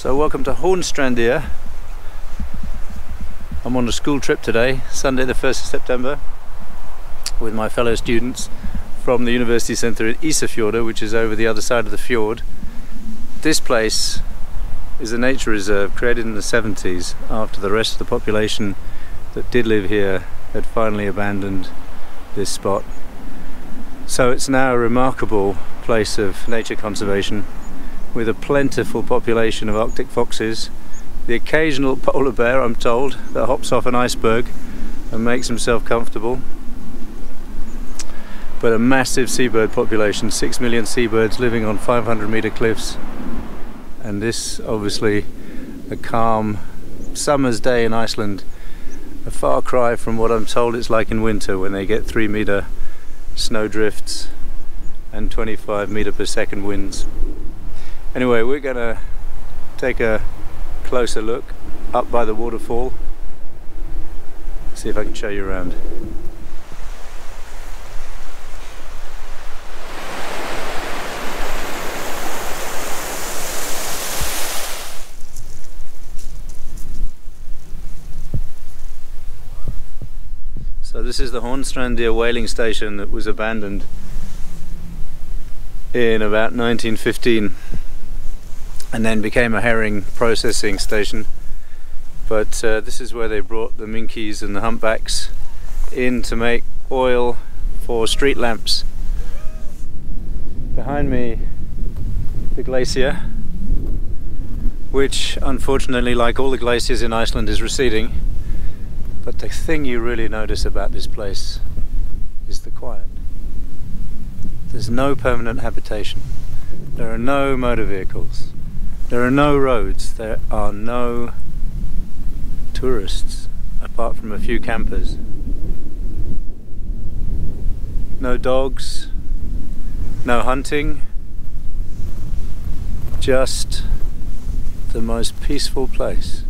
So welcome to Hornstrandir. I'm on a school trip today, Sunday the 1st of September, with my fellow students from the University Centre in Isafjordur, which is over the other side of the fjord. This place is a nature reserve created in the 70s after the rest of the population that did live here had finally abandoned this spot. So it's now a remarkable place of nature conservation with a plentiful population of arctic foxes, the occasional polar bear I'm told that hops off an iceberg and makes himself comfortable, but a massive seabird population, 6 million seabirds living on 500 meter cliffs. And this obviously a calm summer's day in Iceland. A far cry from what I'm told it's like in winter when they get 3 meter snow drifts and 25 meter per second winds. Anyway, we're gonna take a closer look up by the waterfall. See if I can show you around. So this is the Hornstrandir whaling station that was abandoned in about 1915 and then became a herring processing station. But uh, this is where they brought the minkies and the humpbacks in to make oil for street lamps. Behind me the glacier which unfortunately like all the glaciers in Iceland is receding. But the thing you really notice about this place is the quiet. There's no permanent habitation. There are no motor vehicles there are no roads, there are no tourists apart from a few campers. No dogs, no hunting, just the most peaceful place.